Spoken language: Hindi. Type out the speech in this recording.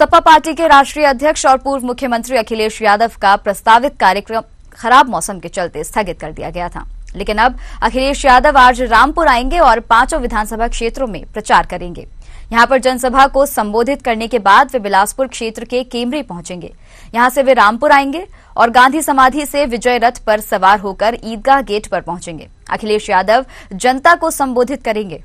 सपा पार्टी के राष्ट्रीय अध्यक्ष और पूर्व मुख्यमंत्री अखिलेश यादव का प्रस्तावित कार्यक्रम खराब मौसम के चलते स्थगित कर दिया गया था। लेकिन अब अखिलेश यादव आज रामपुर आएँगे और पाँचों विधानसभा क्षेत्रों में प्रचार करेंगे। यहाँ पर जनसभा को संबोधित करने के बाद वे बिलासपुर क्षेत्र के केमरी पहुँचेंगे। यहाँ से वे रामपुर आएँगे और गांधी समाधि से विजय रथ पर सवार होकर ईदगाह गेट पर पहुँचेंगे। अखिलेश यादव जनता को संबोधित करेंगे।